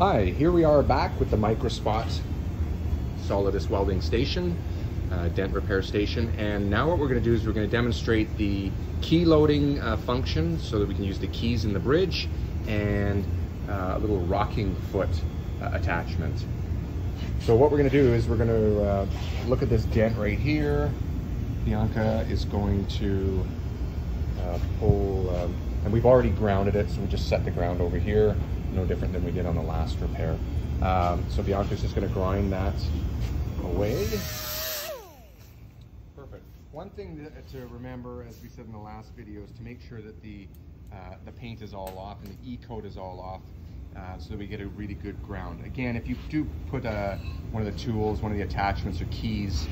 Hi, here we are back with the Microspot Solidus welding station, uh, dent repair station. And now what we're gonna do is we're gonna demonstrate the key loading uh, function so that we can use the keys in the bridge and uh, a little rocking foot uh, attachment. So what we're gonna do is we're gonna uh, look at this dent right here. Bianca is going to uh, pull, um, and we've already grounded it, so we just set the ground over here no different than we did on the last repair. Um, so Bianca's just gonna grind that away. Perfect. One thing to remember, as we said in the last video, is to make sure that the, uh, the paint is all off and the E-coat is all off uh, so that we get a really good ground. Again, if you do put uh, one of the tools, one of the attachments or keys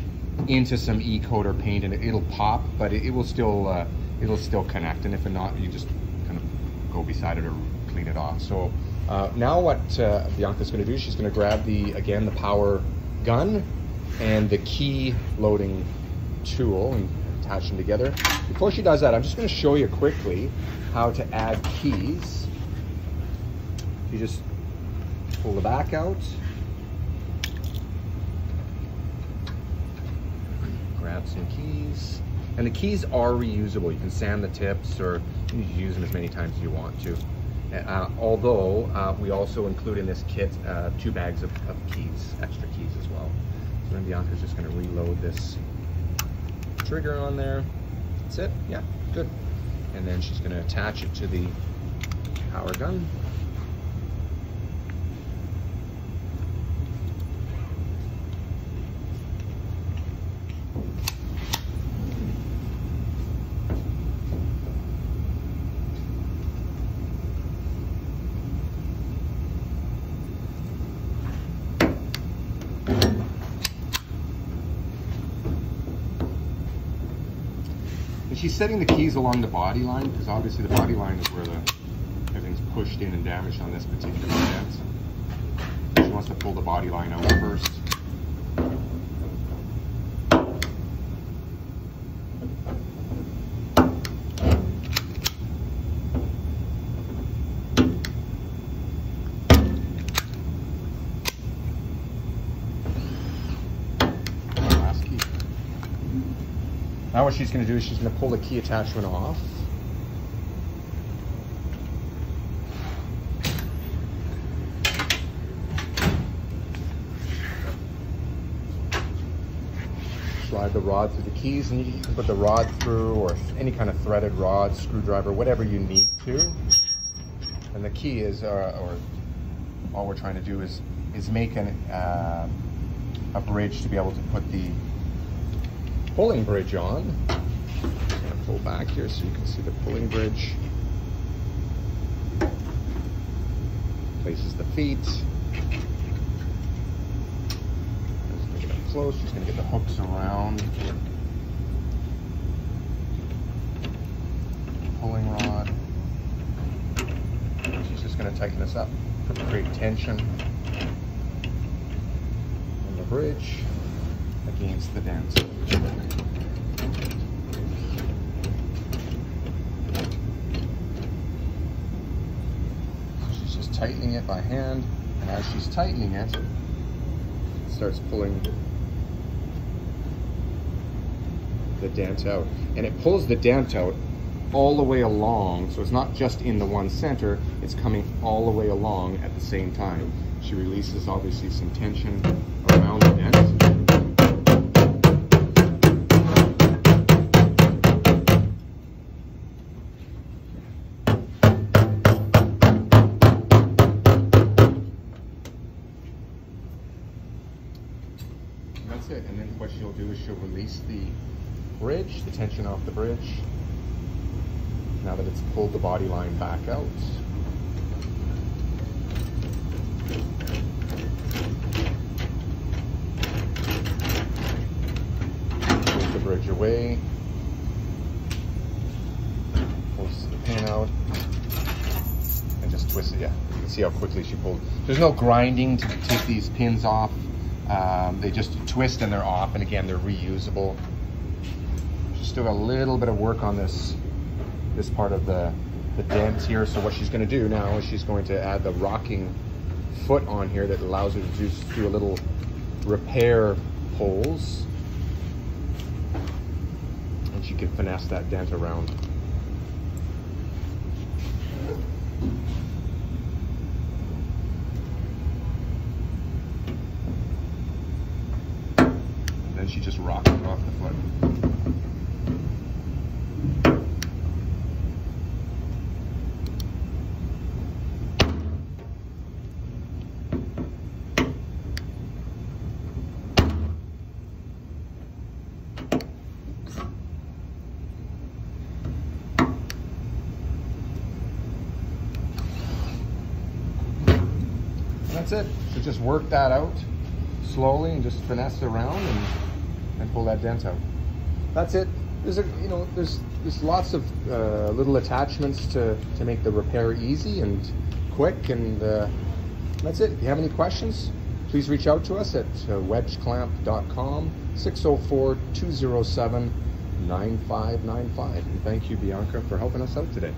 into some E-coat or paint and it, will pop, but it, it will still uh, it'll still connect. And if not, you just kind of go beside it or clean it off. So uh, now what uh, Bianca's going to do, she's going to grab the, again, the power gun and the key loading tool and attach them together. Before she does that, I'm just going to show you quickly how to add keys. You just pull the back out. Grab some keys. And the keys are reusable. You can sand the tips or use them as many times as you want to. Uh, although uh, we also include in this kit uh, two bags of, of, keys, extra keys as well. So then Bianca's just going to reload this trigger on there. That's it. Yeah, good. And then she's going to attach it to the power gun. She's setting the keys along the body line because obviously the body line is where the everything's pushed in and damaged on this particular dent. She wants to pull the body line out first. Now what she's going to do is she's going to pull the key attachment off. Slide the rod through the keys and you can put the rod through or any kind of threaded rod, screwdriver, whatever you need to. And the key is, uh, or all we're trying to do is, is make an, uh, a bridge to be able to put the pulling bridge on. I'm pull back here so you can see the pulling bridge. Places the feet. Making it close. She's gonna get the hooks around. Pulling rod. She's just gonna tighten this up to create tension on the bridge against the dent. She's just tightening it by hand, and as she's tightening it, it starts pulling the dent out. And it pulls the dent out all the way along, so it's not just in the one center, it's coming all the way along at the same time. She releases obviously some tension around the dent. That's it. And then what she'll do is she'll release the bridge, the tension off the bridge, now that it's pulled the body line back out. Pulls the bridge away, pulls the pin out, and just twist it. Yeah, you can see how quickly she pulled. There's no grinding to take these pins off. Um, they just twist and they're off, and again, they're reusable. She's still got a little bit of work on this this part of the, the dent here. So what she's going to do now is she's going to add the rocking foot on here that allows her to just do a little repair holes. And she can finesse that dent around. Then she just rocks it off the foot. that's it. So just work that out slowly and just finesse around and, and pull that dent out. That's it. There's a you know there's there's lots of uh, little attachments to to make the repair easy and quick and uh, that's it. If you have any questions, please reach out to us at uh, wedgeclamp.com 604-207-9595. And thank you, Bianca, for helping us out today.